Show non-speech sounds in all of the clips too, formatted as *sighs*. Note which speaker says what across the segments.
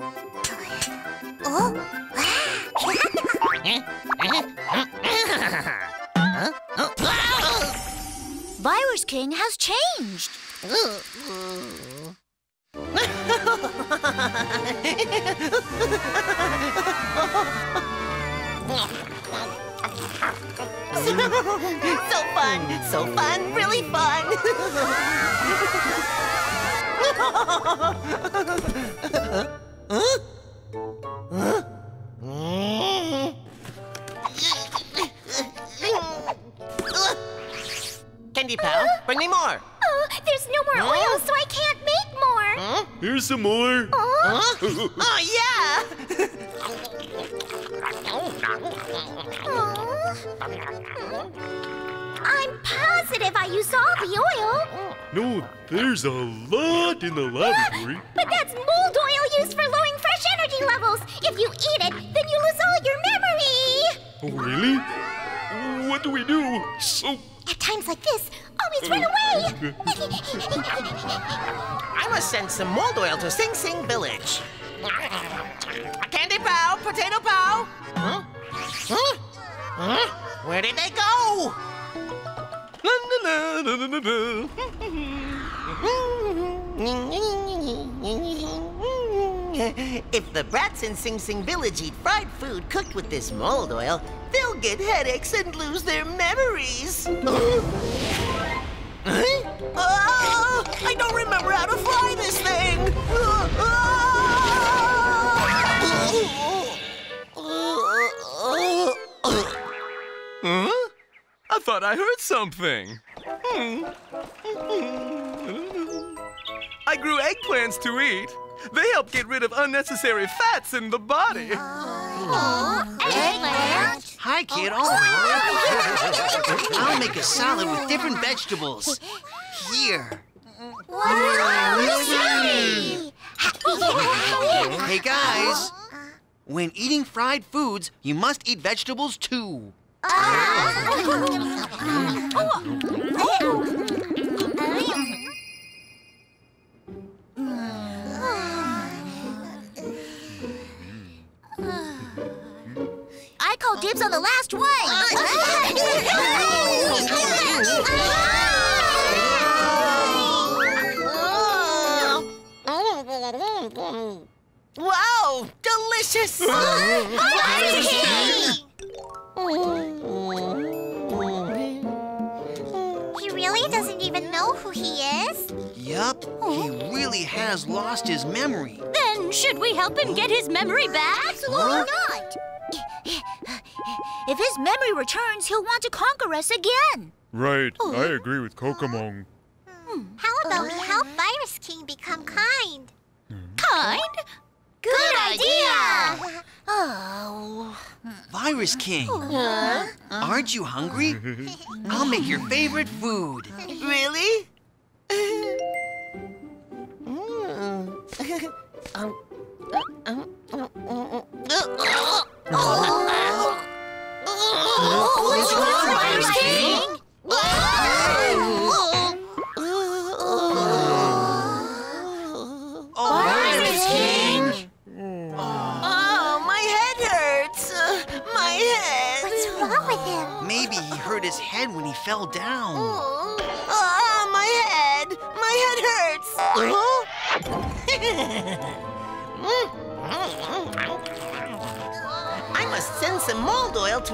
Speaker 1: *laughs* Virus King has changed.
Speaker 2: so fun, so fun, really fun. *laughs* Candy Pal, bring me more.
Speaker 1: Oh, there's no more oil, so I can't make more. Huh?
Speaker 3: Here's some more.
Speaker 2: Huh? *laughs* Oh, yeah.
Speaker 1: I'm positive I used all the oil.
Speaker 3: No, there's a lot in the laboratory.
Speaker 1: But If you eat it, then you lose all your memory.
Speaker 3: Oh, really? What do we do? Oh,
Speaker 1: At times like this, always run oh. away. *laughs*
Speaker 2: I must send some mold oil to CingCing Village. Candy Pal, Potato Pal. Huh? Huh? Huh? Where did they go?
Speaker 3: la, la, la. *laughs*
Speaker 2: If the brats in CingCing Village eat fried food cooked with this mold oil, they'll get headaches and lose their memories. *gasps* Huh? Oh, I don't remember how to fly this thing.
Speaker 4: Huh? I thought I heard something. Hmm. *laughs* I grew eggplants to eat. They help get rid of unnecessary fats in the body.
Speaker 1: Eggplant?
Speaker 5: Hi, kiddo. I'll make a salad with different vegetables. Here. Hey, guys. When eating fried foods, you must eat vegetables too.
Speaker 1: I dibs on the last one.
Speaker 2: Wow, delicious!
Speaker 1: He really doesn't even know who he is.
Speaker 5: Yup, he really has lost his memory.
Speaker 1: Then should we help him get his memory back? Absolutely not. If his memory returns, he'll want to conquer us again.
Speaker 3: Right, I oh. agree with Cocomong. Hmm.
Speaker 1: How about we help Virus King become kind? Kind? Good idea! Oh.
Speaker 5: Virus King, aren't you hungry? *laughs* I'll make your favorite food.
Speaker 2: Really?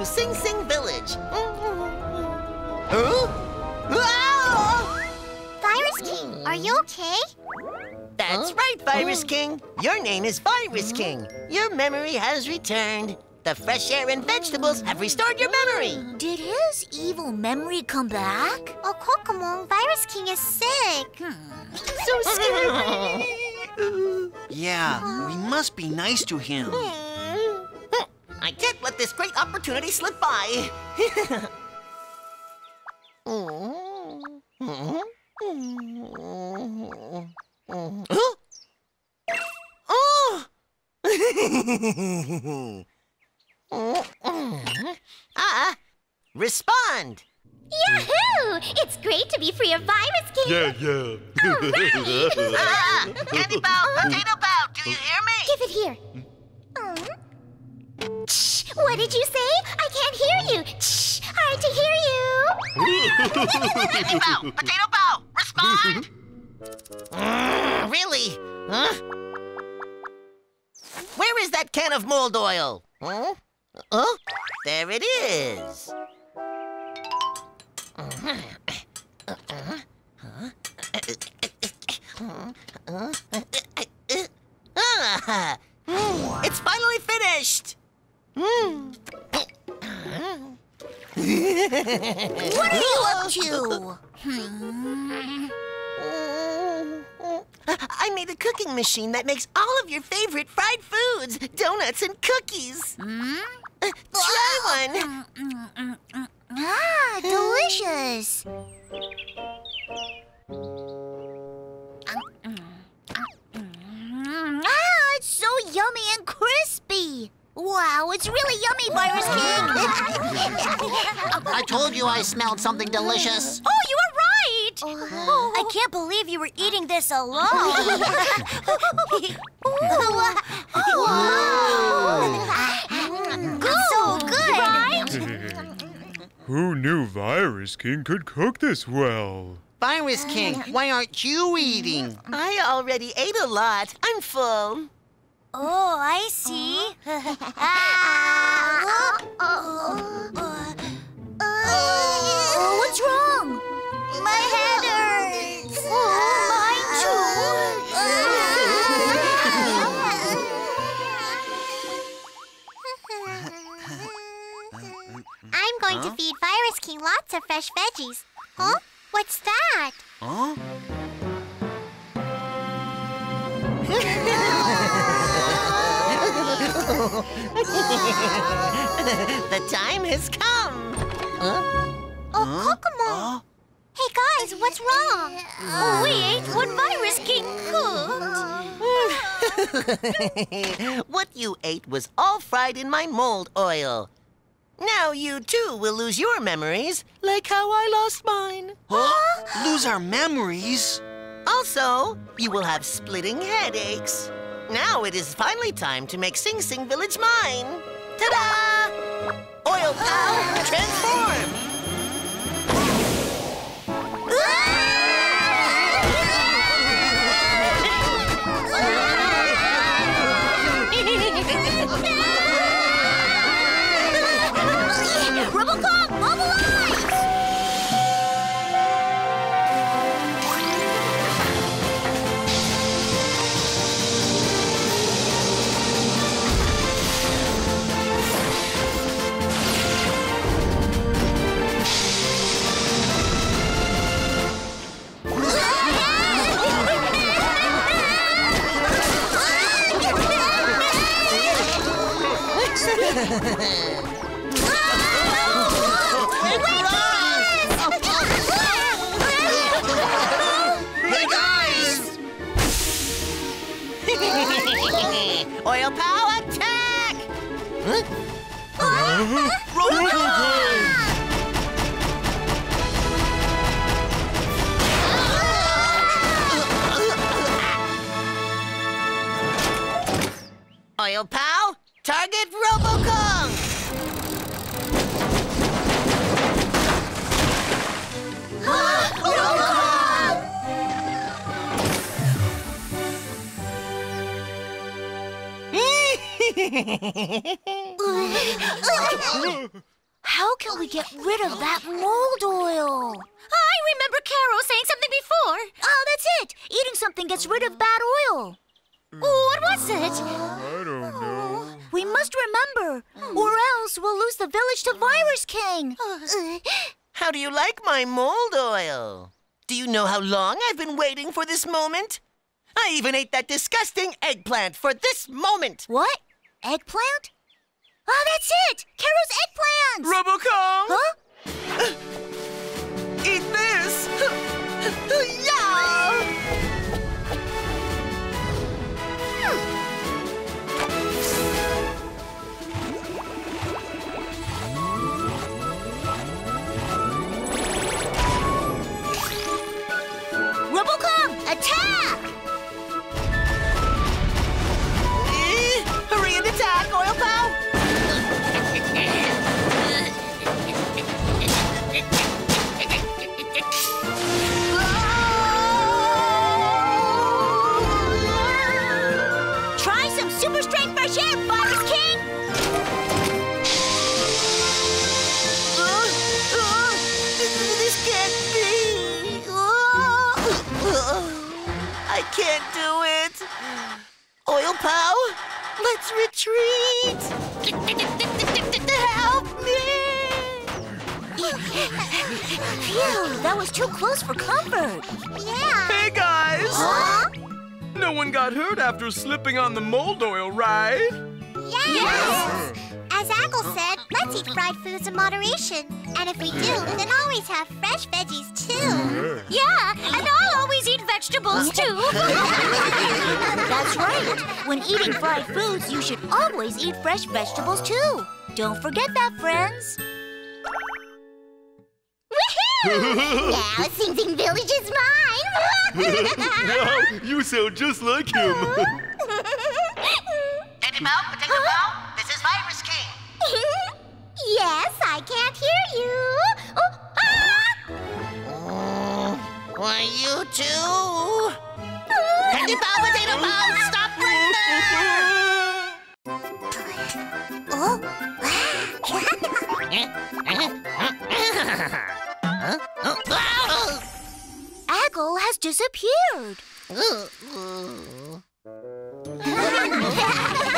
Speaker 2: CingCing Village. Huh? Ah!
Speaker 1: Virus King, are you okay?
Speaker 2: That's right, Virus King. Your name is Virus King. Your memory has returned. The fresh air and vegetables have restored your memory.
Speaker 1: Hmm, did his evil memory come back? Oh, Cocomong, Virus King is sick. Hmm.
Speaker 2: So *laughs* scary.
Speaker 5: Yeah, we must be nice to him. Hmm.
Speaker 2: I can't let this great opportunity slip by. Huh? Oh! ah, respond.
Speaker 1: Yahoo! It's great to be free of Virus King.
Speaker 3: Yeah, yeah. *laughs*
Speaker 2: Ah, Candy Bow, Potato Bow, do you hear me?
Speaker 1: Give it here. Mm. Shh, what did you say? I can't hear you. Shh, hard to hear
Speaker 2: Candy Bow! Potato Bow! Respond! Mm, really? Huh? Where is that can of mold oil? Huh? Oh, there it is.
Speaker 1: Up to?
Speaker 2: I made a cooking machine that makes all of your favorite fried foods, donuts and cookies. Uh, try one.
Speaker 1: Ah, delicious. Ah, it's so yummy and crispy. Wow, it's really yummy, Virus King. *laughs*
Speaker 6: I told you I smelled something delicious.
Speaker 1: Good. So good, right?
Speaker 3: Who knew Virus King could cook this well?
Speaker 5: Virus King, why aren't you eating?
Speaker 2: I already ate a lot. I'm full.
Speaker 1: Oh, I see. oh, what's wrong? My head hurts.
Speaker 7: To feed Virus King lots of fresh veggies. Huh? What's that?
Speaker 5: Huh? *laughs*
Speaker 2: the time has come. Huh?
Speaker 7: Oh, Cocomong! Hey guys, what's wrong?
Speaker 1: Oh, we ate what Virus King cooked. *laughs*
Speaker 2: what you ate was all fried in my mold oil. Now you too will lose your memories, like how I lost mine.
Speaker 5: Huh? Lose our memories?
Speaker 2: Also, you will have splitting headaches. Now it is finally time to make CingCing Village mine. Ta-da! Pal, target Robocong! *laughs*
Speaker 1: How can we get rid of that mold oil? I remember Carol saying something before. Oh, that's it. Eating something gets rid of bad oil. Oh, what was it?
Speaker 3: I don't know.
Speaker 1: We must remember, hmm. or else we'll lose the village to Virus King. *sighs*
Speaker 2: How do you like my mold oil? Do you know how long I've been waiting for this moment? I even ate that disgusting eggplant for this moment.
Speaker 1: What? Eggplant? Oh, that's it! Carol's eggplants!
Speaker 4: Robocong!
Speaker 1: huh? *gasps*
Speaker 4: Eat this! *gasps*
Speaker 2: yeah!
Speaker 7: As Agle said, let's eat fried foods in moderation. And if we do, then always have fresh veggies too.
Speaker 1: Yeah, and I'll always eat vegetables too. *laughs* That's right. When eating fried foods, you should always eat fresh vegetables too. Don't forget that, friends.
Speaker 7: now *laughs* CingCing Village is mine.
Speaker 3: wow, *laughs* you sound just like him.
Speaker 2: Candy Pow, Potato Pow, this is Virus King.
Speaker 7: Yes, I can't hear you. Oh, ah!
Speaker 2: Oh, why you two? Candy Pow, Potato Pow, stop right there!
Speaker 7: Oh,
Speaker 2: Huh? Oh, ah!
Speaker 1: Agle has disappeared. *laughs*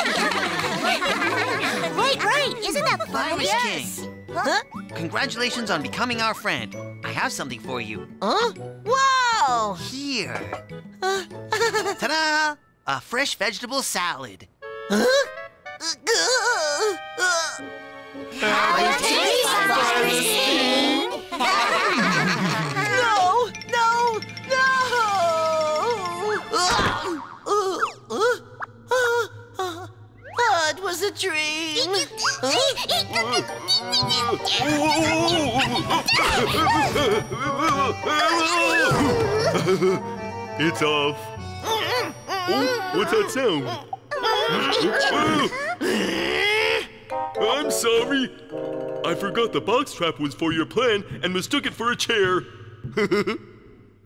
Speaker 1: *laughs* right, right. Isn't that fun?
Speaker 5: Virus King.
Speaker 2: Huh?
Speaker 5: Congratulations on becoming our friend. I have something for you.
Speaker 2: Huh? Wow!
Speaker 5: Here. *laughs* Ta-da! A fresh vegetable salad. *laughs*
Speaker 2: No! A dream.
Speaker 3: it's off. Oh, what's that sound? I'm sorry. I forgot the box trap was for your plan and mistook it for a chair. *laughs*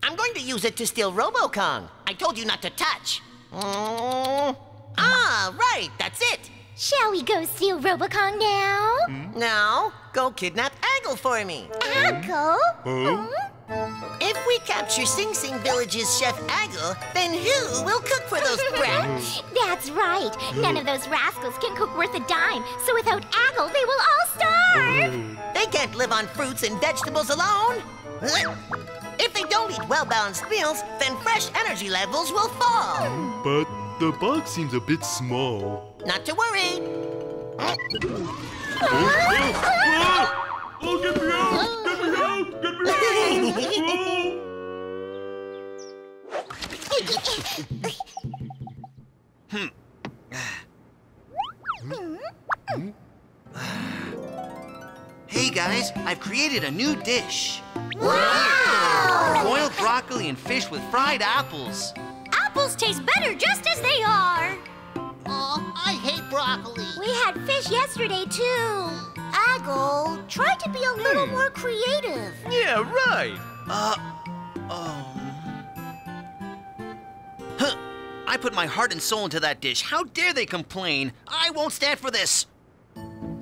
Speaker 2: I'm going to use it to steal Robocong. I told you not to touch. Mm. Ah, right, that's it.
Speaker 7: Shall we go steal Robocong now? Hmm?
Speaker 2: Now, go kidnap Agle for me.
Speaker 7: Agle?
Speaker 3: Huh? Hmm? Hmm?
Speaker 2: If we capture CingCing Village's Chef Agle, then who will cook for those *laughs* brats?
Speaker 7: That's right. None of those rascals can cook worth a dime, so without Agle, they will all starve.
Speaker 2: They can't live on fruits and vegetables alone. If they don't eat well-balanced meals, then fresh energy levels will fall.
Speaker 3: But the box seems a bit small.
Speaker 2: Not to worry.
Speaker 3: Oh, get me out! Get me out! Get me out! Hmm.
Speaker 5: Hey guys, I've created a new dish.
Speaker 7: Wow!
Speaker 5: Boiled broccoli and fish with fried apples.
Speaker 1: Apples taste better just as they are.
Speaker 6: Oh, I hate broccoli.
Speaker 7: We had fish yesterday, too.
Speaker 1: Agle, try to be a little hmm. more creative.
Speaker 4: Yeah, right.
Speaker 5: Uh, oh. Huh. I put my heart and soul into that dish. How dare they complain? I won't stand for this.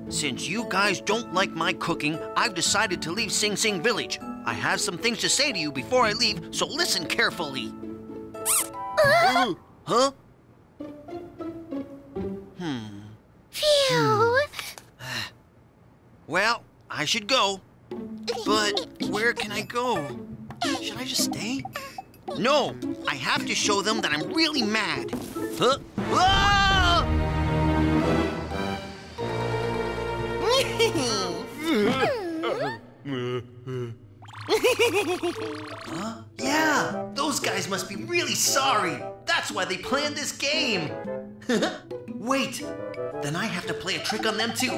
Speaker 5: Since you guys don't like my cooking, I've decided to leave CingCing Village. I have some things to say to you before I leave, so listen carefully. Uh-huh. Huh?
Speaker 7: Phew. *sighs*
Speaker 5: Well, I should go. But where can I go? Should I just stay? No, I have to show them that I'm really mad. Huh? Ah! *laughs* *laughs* *laughs* Huh? Yeah, those guys must be really sorry. That's why they planned this game. Wait, then I have to play a trick on them too.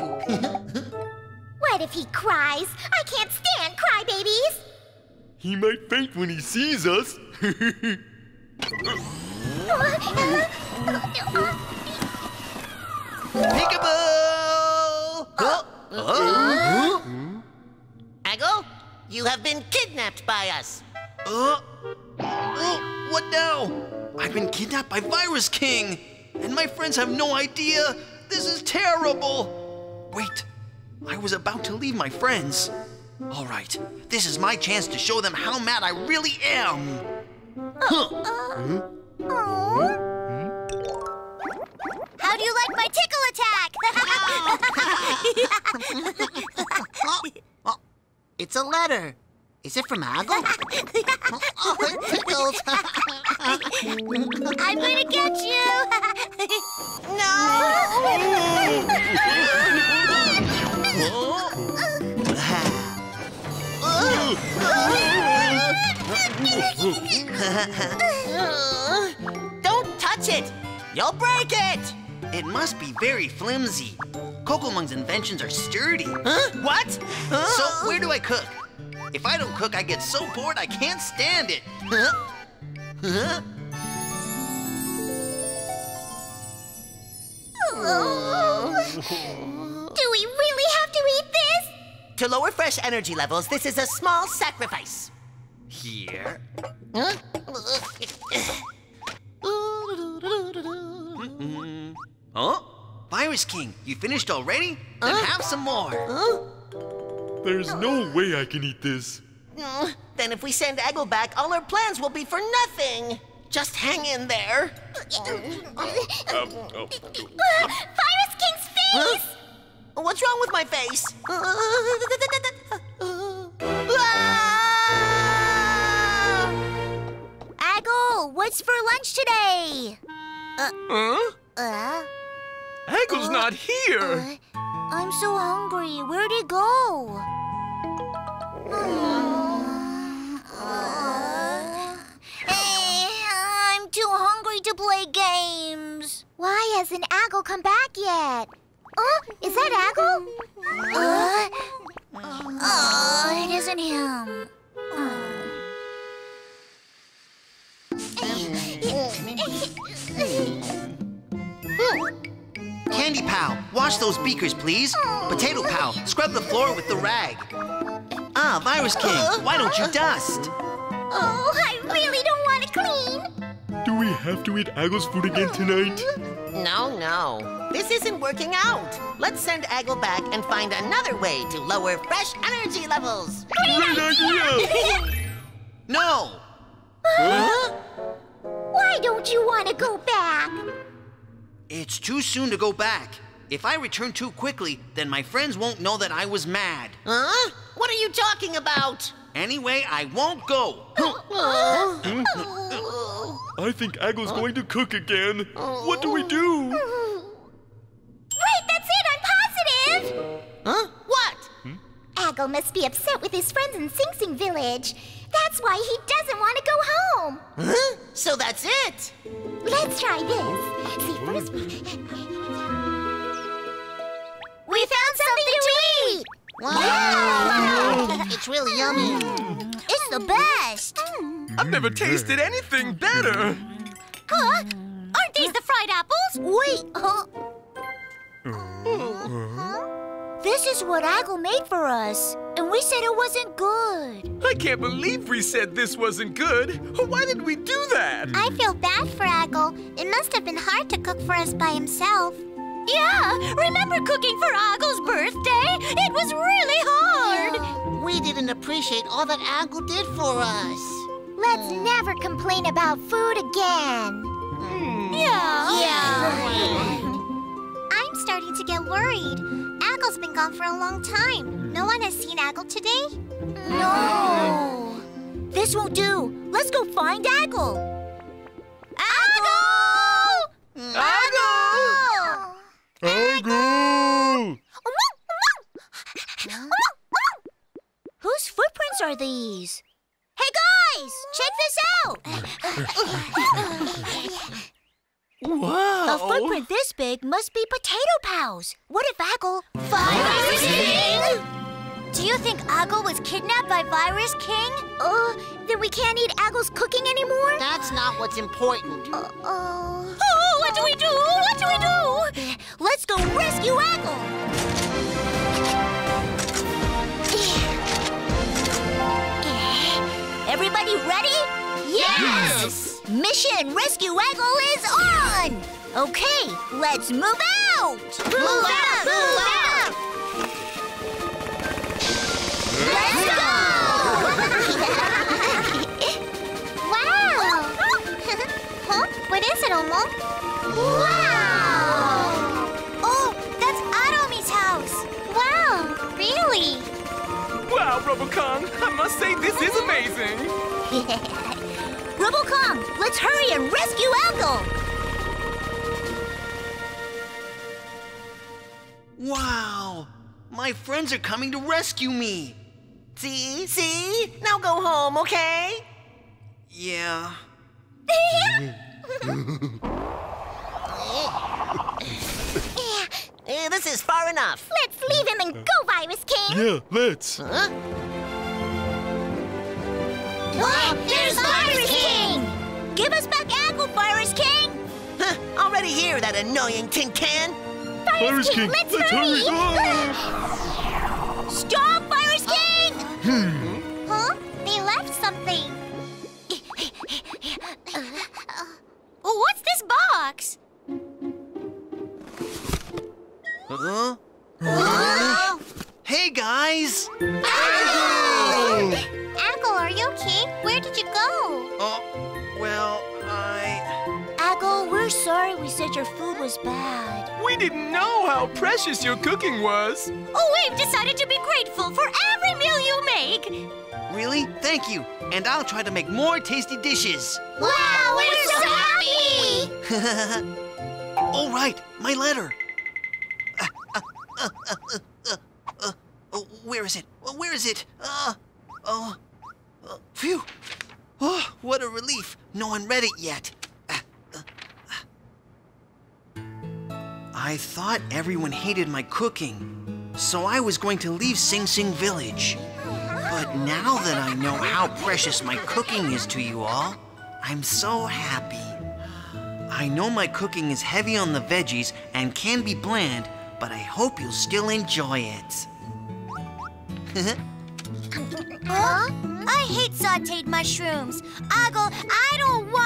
Speaker 7: What if he cries? I can't stand crybabies.
Speaker 3: He might faint when he sees us.
Speaker 5: Peekaboo! Huh? Huh?
Speaker 2: Agle, you have been kidnapped by us.
Speaker 5: Uh, oh, what now? I've been kidnapped by Virus King. and my friends have no idea. This is terrible. Wait, I was about to leave my friends. All right, this is my chance to show them how mad I really am. Huh.
Speaker 7: How do you like my tickle attack? *laughs* *laughs*
Speaker 6: It's a letter. Is it from Agle? *laughs* oh, it tickles.
Speaker 7: I'm gonna get you. *laughs* no. *laughs*
Speaker 2: Don't touch it! You'll break it!
Speaker 5: It must be very flimsy. Cocomong's inventions are sturdy.
Speaker 2: Huh? What? Huh?
Speaker 5: So where do I cook? If I don't cook, I get so bored I can't stand it. Huh? Huh? Oh.
Speaker 7: Do we really have to eat this?
Speaker 2: To lower fresh energy levels, this is a small sacrifice.
Speaker 5: Here.
Speaker 2: Huh?
Speaker 5: Huh? Virus King, you finished already? Then have some more. Huh?
Speaker 3: There's no way I can eat this.
Speaker 2: Mm, Then if we send Agle back, all our plans will be for nothing. Just hang in there.
Speaker 3: Um, oh.
Speaker 7: Virus King's face!
Speaker 2: What's wrong with my face?
Speaker 1: Agle, what's for lunch today?
Speaker 4: Huh?
Speaker 1: Uh,
Speaker 4: Haggle's not uh, here.
Speaker 1: Uh, I'm so hungry. Where'd he go? Uh, eh, I'm too hungry to play games.
Speaker 7: Why hasn't Agle come back yet? Oh, is that Agle?
Speaker 1: Uh, oh, it isn't him. *laughs* *laughs*
Speaker 5: Candy Pal, wash those beakers, please. Potato Pal, scrub the floor with the rag. Ah, Virus King, why don't you dust?
Speaker 7: Oh, I really don't want to clean.
Speaker 3: Do we have to eat Agle's food again tonight?
Speaker 2: No, no. This isn't working out. Let's send Agle back and find another way to lower fresh energy levels.
Speaker 3: Great idea!
Speaker 5: No!
Speaker 7: Why don't you want to go back?
Speaker 5: It's too soon to go back. If I return too quickly, then my friends won't know that I was mad.
Speaker 2: Huh? What are you talking about?
Speaker 5: Anyway, I won't go. *laughs*
Speaker 3: I think Agle's going to cook again. What do we do?
Speaker 7: Wait, that's it, I'm positive!
Speaker 2: Huh? What?
Speaker 7: Hmm? Agle must be upset with his friends in Sing Sing Village. That's why he doesn't want to go home.
Speaker 2: Huh? So that's it.
Speaker 7: Let's try this. See, first we...
Speaker 1: We found something to eat.
Speaker 6: Wow. it's really yummy.
Speaker 1: It's the best.
Speaker 4: I've never mm, tasted anything better.
Speaker 1: Huh? Aren't these the fried apples? Wait. Huh? This is what Agle made for us, and we said it wasn't good.
Speaker 4: I can't believe we said this wasn't good. Why did we do that?
Speaker 7: I feel bad for Agle. It must have been hard to cook for us by himself.
Speaker 1: Yeah, remember cooking for Agle's birthday? It was really hard.
Speaker 6: We didn't appreciate all that Agle did for us.
Speaker 7: Let's hmm. never complain about food again. Hmm.
Speaker 1: Yeah.
Speaker 7: Yeah. I'm starting to get worried. Agle's been gone for a long time. No one has seen Agle today?
Speaker 1: No. This won't do. Let's go find Agle. Agle!
Speaker 4: Agle!
Speaker 3: Agle!
Speaker 1: Whose footprints are these? Hey guys, check this out. *laughs*
Speaker 4: Wow.
Speaker 1: A footprint this big must be Potato Pals. What if Agle... Virus King? Do you think Agle was kidnapped by Virus King? Uh, then we can't eat Agle's cooking anymore?
Speaker 6: That's not what's important.
Speaker 7: Oh.
Speaker 1: Oh, what do we do? What do we do? Let's go rescue Agle. Everybody ready? Yes! Mission Rescue Agle is on! Okay, let's move out! Move, out! Move out! Let's go! *laughs*
Speaker 7: Wow! *laughs* huh? What is it, Omo? Wow!
Speaker 1: Oh, that's Aromi's house!
Speaker 7: Wow! Really?
Speaker 4: Wow, Robocong, I must say this is amazing. *laughs*
Speaker 1: Robocong, let's hurry and rescue Agle!
Speaker 5: Wow! My friends are coming to rescue me.
Speaker 2: See? See? Now go home, okay?
Speaker 5: Yeah.
Speaker 2: Eh, *laughs* this is far enough.
Speaker 7: Let's leave him and go, Virus King!
Speaker 3: Yeah, let's.
Speaker 2: Huh?
Speaker 1: Oh, there's Virus King! Give us back Agle, Virus King!
Speaker 2: Huh, already here, that annoying tin can.
Speaker 3: Virus King,
Speaker 7: let's
Speaker 3: hurry!
Speaker 7: hurry.
Speaker 3: Ah!
Speaker 1: Stop, Virus King! Hmm.
Speaker 7: Huh? They left something.
Speaker 1: Oh, what's this box?
Speaker 5: Huh?
Speaker 7: Oh! *gasps*
Speaker 5: Hey guys!
Speaker 1: Sorry your food was bad.
Speaker 4: We didn't know how precious your cooking was.
Speaker 1: Oh, we've decided to be grateful for every meal you make.
Speaker 5: Really? Thank you. And I'll try to make more tasty dishes.
Speaker 7: Wow, we're, so happy! *laughs*
Speaker 5: All right, my letter. Uh, uh, uh, uh, uh, uh, uh, where is it? Uh, Where is it? Uh, oh, uh, phew. Oh, what a relief. No one read it yet. I thought everyone hated my cooking, so I was going to leave CingCing Village. But now that I know how precious my cooking is to you all, I'm so happy. I know my cooking is heavy on the veggies and can be bland, but I hope you'll still enjoy it. *laughs*
Speaker 1: Huh? I hate sauteed mushrooms. Agle, I don't want.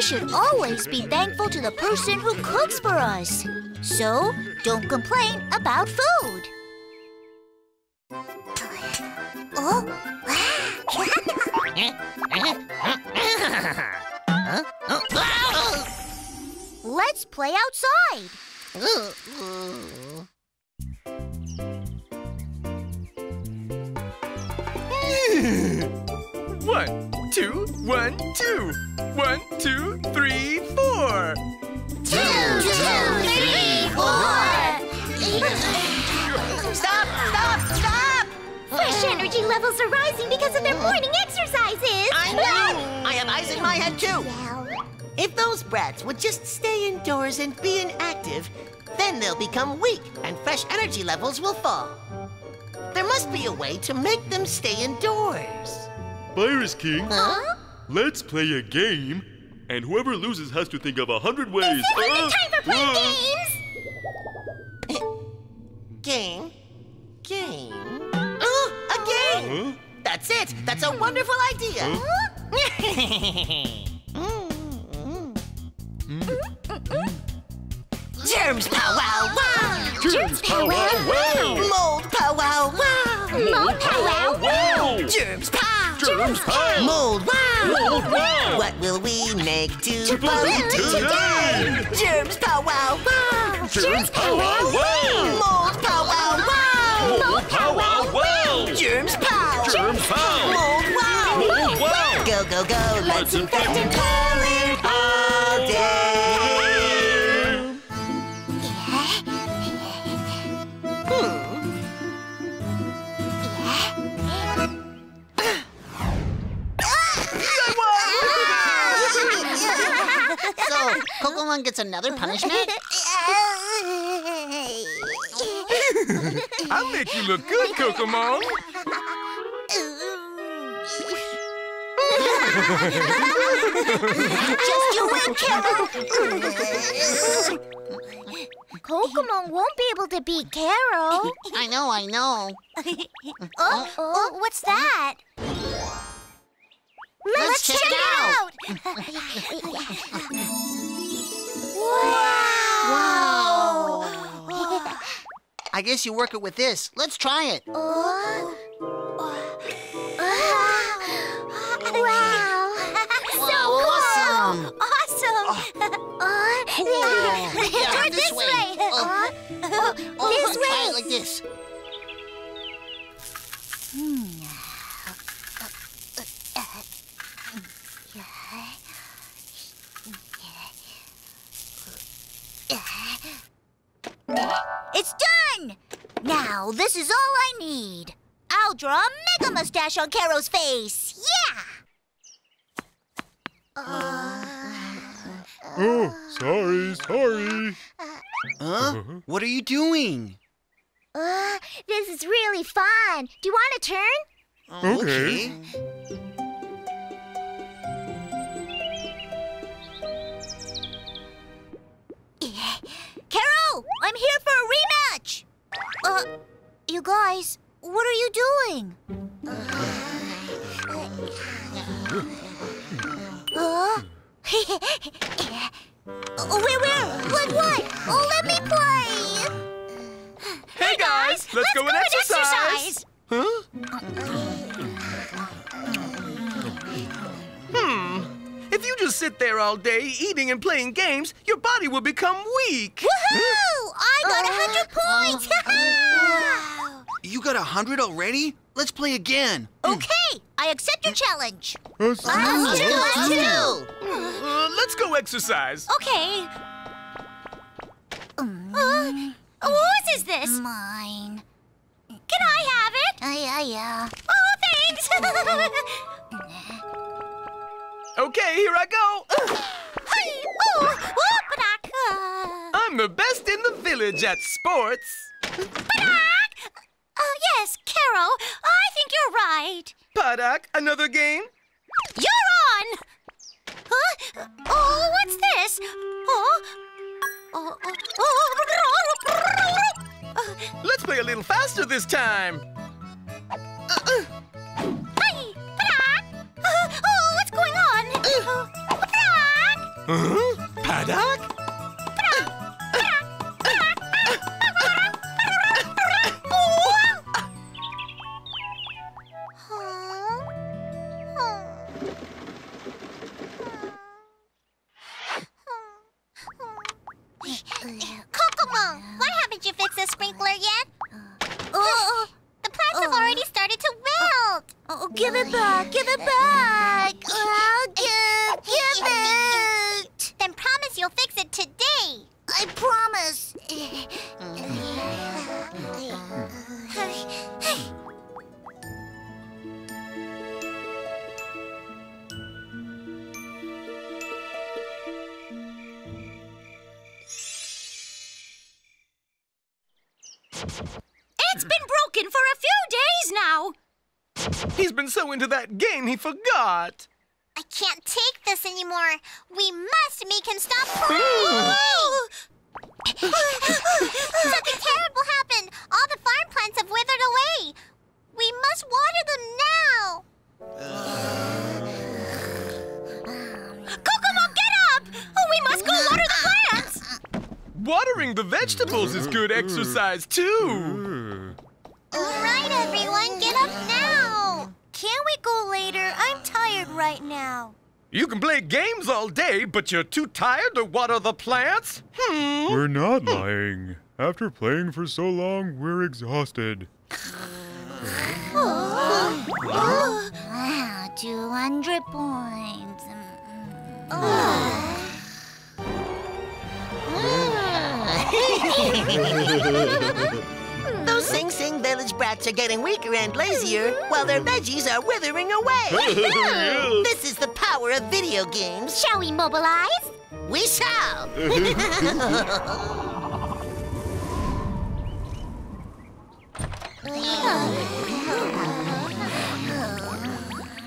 Speaker 1: We should always be thankful to the person who cooks for us. So, don't complain about food. Oh, let's play outside. *laughs*
Speaker 4: One, two, one, two. One, two, three, four.
Speaker 1: Two, two, three, four.
Speaker 2: Stop! Stop! Stop!
Speaker 7: Fresh energy levels are rising because of their morning exercises.
Speaker 2: I know! I have eyes in my head, too. If those brats would just stay indoors and be inactive, then they'll become weak and fresh energy levels will fall. There must be a way to make them stay indoors.
Speaker 3: Virus King,
Speaker 2: Huh?
Speaker 3: Let's play a game, and whoever loses has to think of a hundred ways. Ah!
Speaker 7: Time for playing
Speaker 3: Ah!
Speaker 7: games. *coughs*
Speaker 2: Game? Game? Oh, a game!
Speaker 3: Huh?
Speaker 2: That's it! That's a wonderful idea! *laughs* Germs powwow wow!
Speaker 3: Germs pow wow wow!
Speaker 2: Mold
Speaker 3: pow!
Speaker 2: Germs! Mold wow!
Speaker 3: Mold wow!
Speaker 2: What will we make to,
Speaker 3: To today?
Speaker 2: Germs powwow wow!
Speaker 3: Germs pow wow wow!
Speaker 2: Mold powwow wow!
Speaker 3: Mold pow wow!
Speaker 2: Germs pow!
Speaker 3: Germs pow!
Speaker 2: Mold wow!
Speaker 3: Mold wow!
Speaker 2: Go, go, go, let's infect and pollute
Speaker 6: So, Cocomong *laughs* gets another punishment?
Speaker 4: I'll make you look good, Cocomong.
Speaker 1: Just you wait, Carol. Cocomong won't be able to beat Carol.
Speaker 6: I know, I know.
Speaker 1: oh, oh, what's that?
Speaker 6: Let's check it out.
Speaker 1: wow! wow.
Speaker 6: I guess you work it with this. Let's try it.
Speaker 1: Oh. Wow! so cool!
Speaker 6: awesome.
Speaker 1: Awesome! Uh,
Speaker 6: Cool. Yeah,
Speaker 1: Turn
Speaker 6: this
Speaker 1: this
Speaker 6: way.
Speaker 1: way!
Speaker 6: Oh.
Speaker 1: Uh,
Speaker 6: Oh,
Speaker 1: this
Speaker 6: try
Speaker 1: way!
Speaker 6: it like this.
Speaker 1: It's done! Now, this is all I need. I'll draw a mega mustache on Caro's face. Yeah!
Speaker 3: Oh, sorry, sorry.
Speaker 5: Huh? What are you doing?
Speaker 1: Uh, this is really fun. Do you want to turn?
Speaker 3: Okay.
Speaker 1: Carol, I'm here for a rematch. Uh, you guys, what are you doing? Huh? Oh, *laughs* where, where? What, what? Oh, let me play.
Speaker 4: Hey guys, let's, go, and exercise. Huh? Hmm. If you just sit there all day eating and playing games, your body will become weak.
Speaker 1: Woohoo! I got a hundred points.
Speaker 5: You got a hundred already? Let's play again.
Speaker 1: okay, I accept your challenge.
Speaker 3: Us-
Speaker 1: Let's do, let's do.
Speaker 4: Uh, let's go exercise.
Speaker 1: Okay. Uh, whose is this? Mine. Can I have it? Uh, yeah, yeah. Oh, thanks. *laughs* *laughs*
Speaker 4: Okay, here I go.
Speaker 1: Oh, oh whoop-a-dock. Uh,
Speaker 4: I'm the best in the village at sports.
Speaker 1: Oh, yes, Carol, I think you're right.
Speaker 4: Padak, another game?
Speaker 1: You're on! Huh? Oh, what's this? Oh, oh, oh, oh.
Speaker 4: oh, oh Let's play a little faster this time.
Speaker 1: Hey,
Speaker 4: Huh? Padak?
Speaker 7: Cocomong, why haven't you fixed the sprinkler yet?
Speaker 1: Oh, oh,
Speaker 7: The plants have already started to wilt.
Speaker 1: oh, give it back, give it back.
Speaker 4: Watering the vegetables is good exercise too.
Speaker 7: All right, everyone, get up now.
Speaker 1: Can we go later? I'm tired right now.
Speaker 4: You can play games all day, but you're too tired to water the plants? Hmm.
Speaker 3: We're not lying. After playing for so long, we're exhausted.
Speaker 1: Oh, wow, 200 points.
Speaker 2: Mm, mm. Ah. *laughs* Those CingCing Village brats are getting weaker and lazier, while their veggies are withering away. *laughs* this is the power of video games.
Speaker 1: Shall we mobilize?
Speaker 2: We shall. *laughs*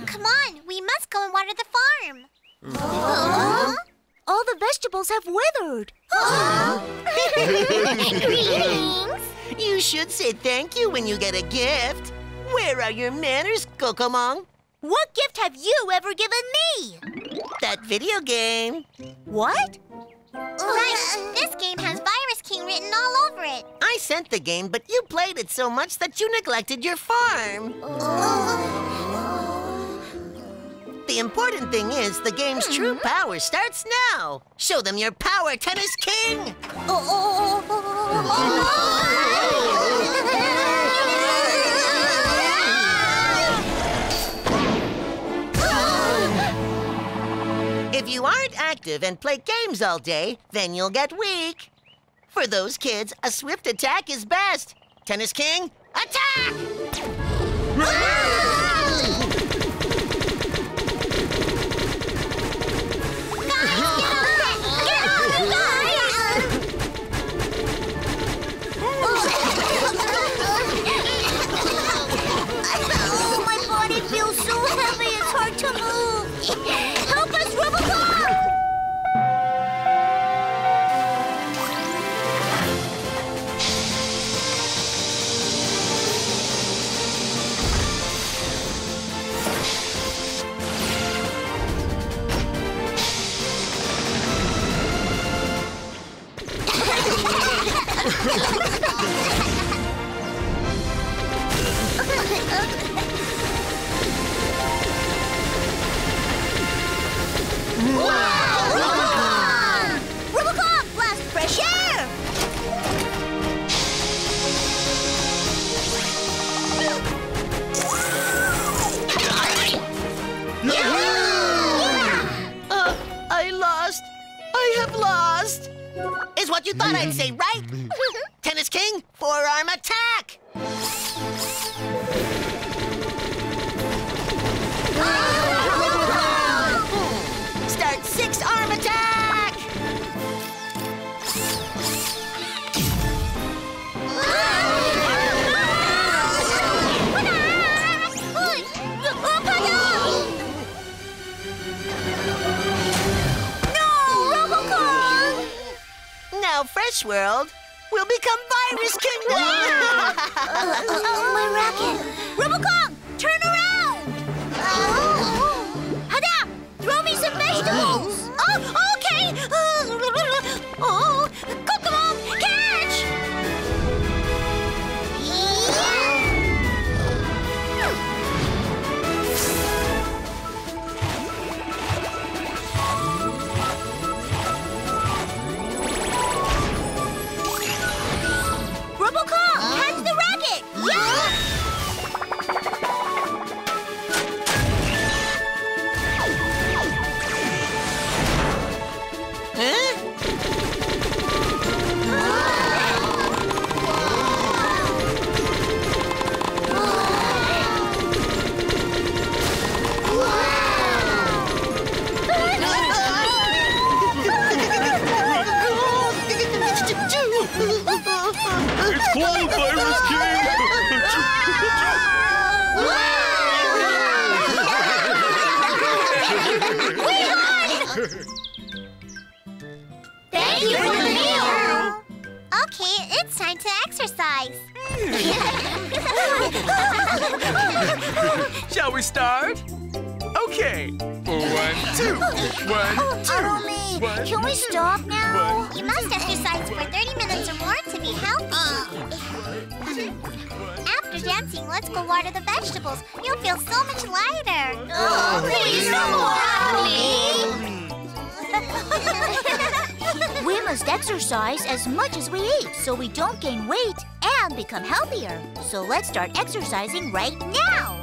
Speaker 7: Come on, we must go and water the farm.
Speaker 1: All the vegetables have withered.
Speaker 7: Greetings. *laughs*
Speaker 2: You should say thank you when you get a gift. Where are your manners, Cocomong?
Speaker 1: What gift have you ever given me?
Speaker 2: That video game.
Speaker 1: What?
Speaker 7: Right, this game has Virus King written all over it.
Speaker 2: I sent the game, but you played it so much that you neglected your farm. Oh. The important thing is the game's true hmm. power starts now. Show them your power, Tennis King. *laughs* If you aren't active and play games all day, then you'll get weak. For those kids, a swift attack is best. Tennis King, attack! *laughs*
Speaker 1: Fresh
Speaker 2: World will become Virus Kingdom! *laughs*
Speaker 1: my racket! Robocong, turn around! Oh. Hada, throw me some vegetables! Oh, okay! Exercise as much as we eat so we don't gain weight and become healthier. So let's start exercising right now.